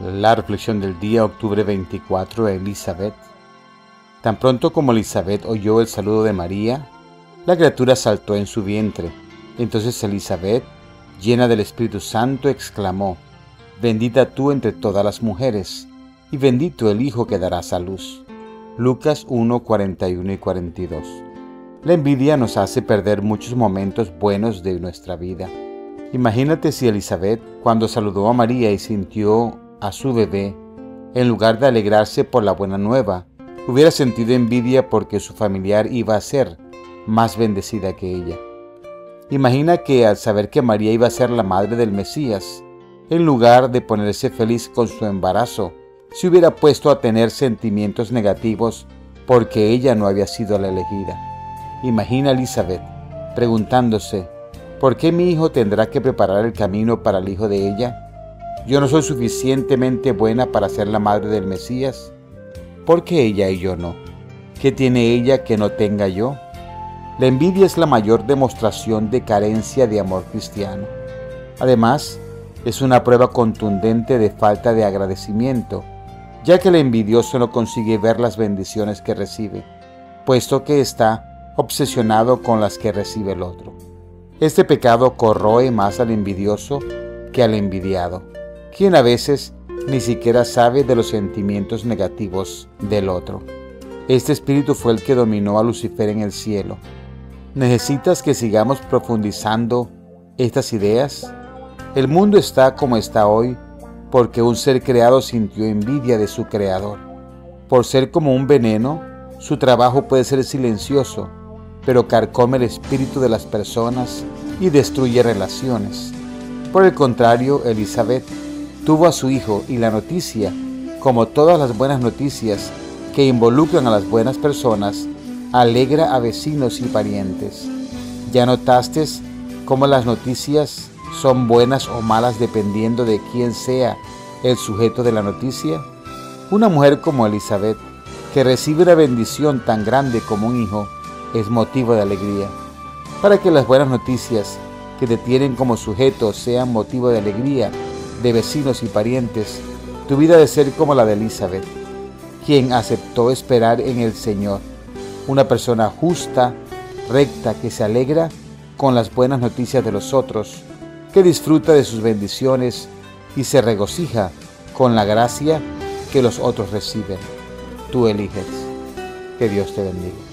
La reflexión del día, octubre 24, Elizabeth. Tan pronto como Elizabeth oyó el saludo de María, la criatura saltó en su vientre. Entonces Elizabeth, llena del Espíritu Santo, exclamó, Bendita tú entre todas las mujeres, y bendito el Hijo que darás a luz. Lucas 1, 41 y 42. La envidia nos hace perder muchos momentos buenos de nuestra vida. Imagínate si Elizabeth, cuando saludó a María y sintió a su bebé, en lugar de alegrarse por la buena nueva, hubiera sentido envidia porque su familiar iba a ser más bendecida que ella. Imagina que al saber que María iba a ser la madre del Mesías, en lugar de ponerse feliz con su embarazo, se hubiera puesto a tener sentimientos negativos porque ella no había sido la elegida. Imagina a Elizabeth preguntándose, ¿por qué mi hijo tendrá que preparar el camino para el hijo de ella? Yo no soy suficientemente buena para ser la madre del Mesías. ¿Por qué ella y yo no? ¿Qué tiene ella que no tenga yo? La envidia es la mayor demostración de carencia de amor cristiano. Además, es una prueba contundente de falta de agradecimiento, ya que el envidioso no consigue ver las bendiciones que recibe, puesto que está obsesionado con las que recibe el otro. Este pecado corroe más al envidioso que al envidiado quien a veces ni siquiera sabe de los sentimientos negativos del otro. Este espíritu fue el que dominó a Lucifer en el cielo. ¿Necesitas que sigamos profundizando estas ideas? El mundo está como está hoy porque un ser creado sintió envidia de su creador. Por ser como un veneno, su trabajo puede ser silencioso, pero carcome el espíritu de las personas y destruye relaciones. Por el contrario, Elizabeth tuvo a su hijo y la noticia, como todas las buenas noticias que involucran a las buenas personas, alegra a vecinos y parientes. ¿Ya notaste cómo las noticias son buenas o malas dependiendo de quién sea el sujeto de la noticia? Una mujer como Elizabeth, que recibe una bendición tan grande como un hijo, es motivo de alegría. Para que las buenas noticias que te tienen como sujeto sean motivo de alegría, de vecinos y parientes, tu vida de ser como la de Elizabeth, quien aceptó esperar en el Señor, una persona justa, recta, que se alegra con las buenas noticias de los otros, que disfruta de sus bendiciones y se regocija con la gracia que los otros reciben. Tú eliges. Que Dios te bendiga.